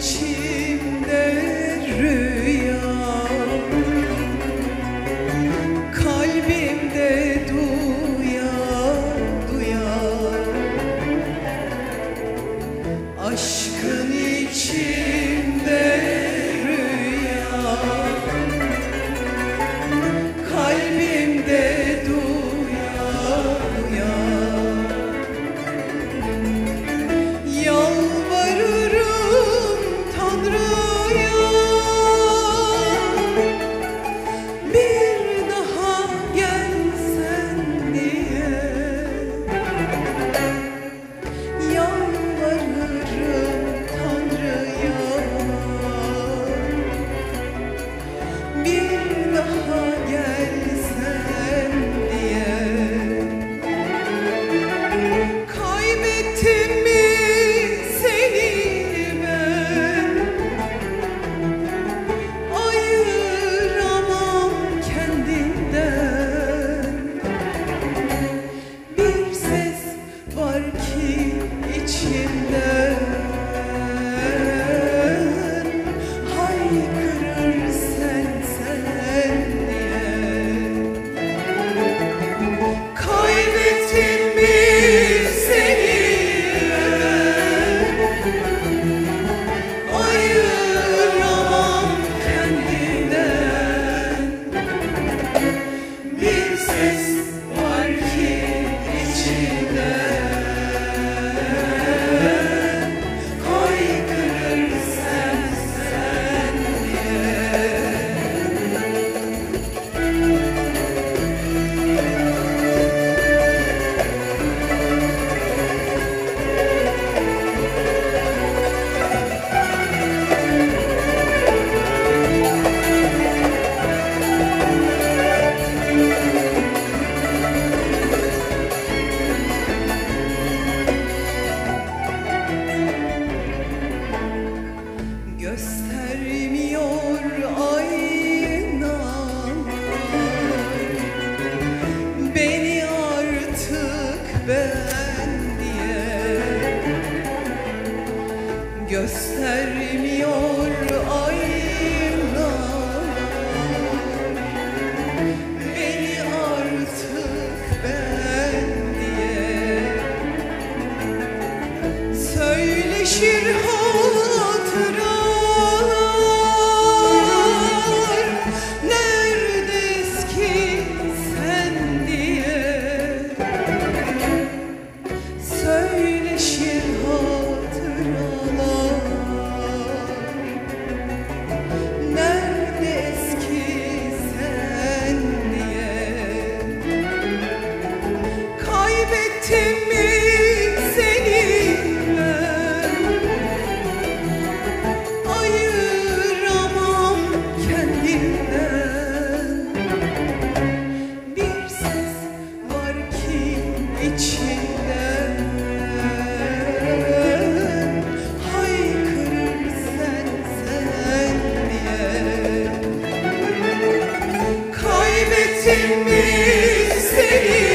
情。you. Hasretimiz seni